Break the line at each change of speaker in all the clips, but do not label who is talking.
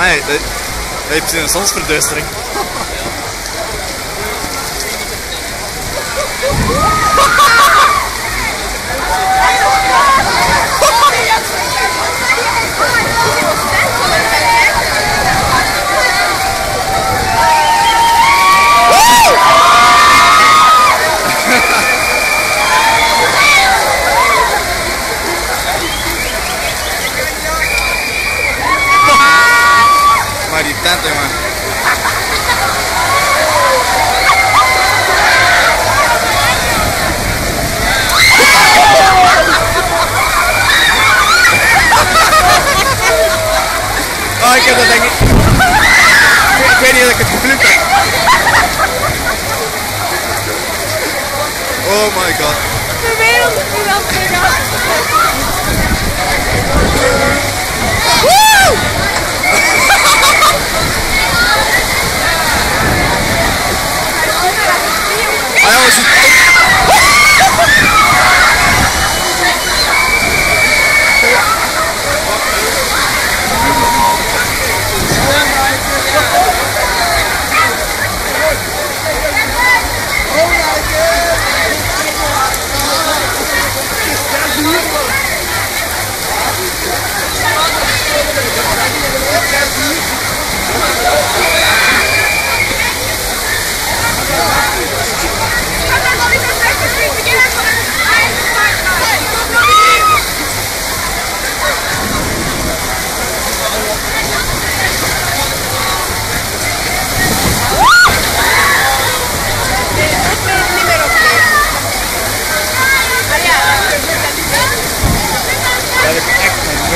Maar dat, heeft een zonsverduistering. Jongen. Oh, ik heb dat denk ik. Ik, weet niet of ik het gefilmd heb. Oh my god.
De wereld is nu aan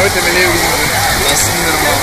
8 milímetros. Assim normal.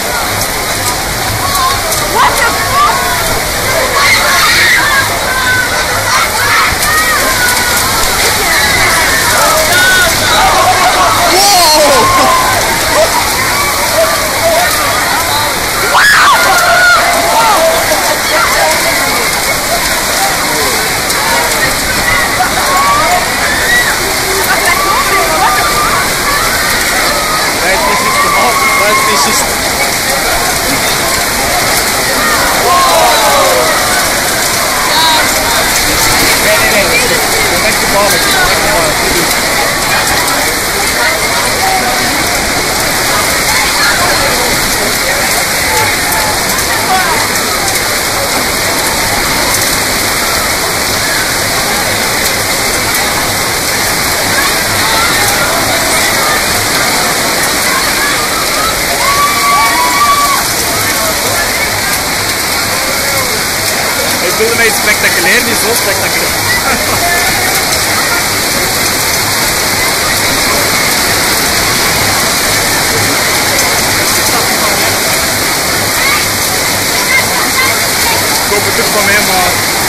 Normaal. Dat is niet juist. Nee, nee, nee. Dat is echt gevaarlijk. Dat is echt gevaarlijk. Niet doen. Ik bedoelde met iets spectaculair, niet zo spectaculair. Ik hoop het van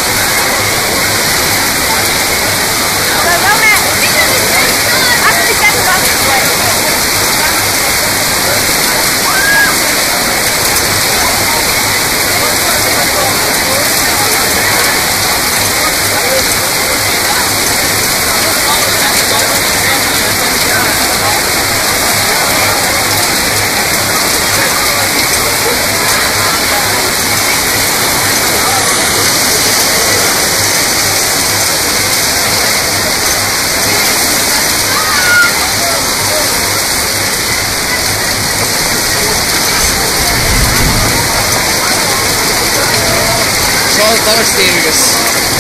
zoals het alles stevig is.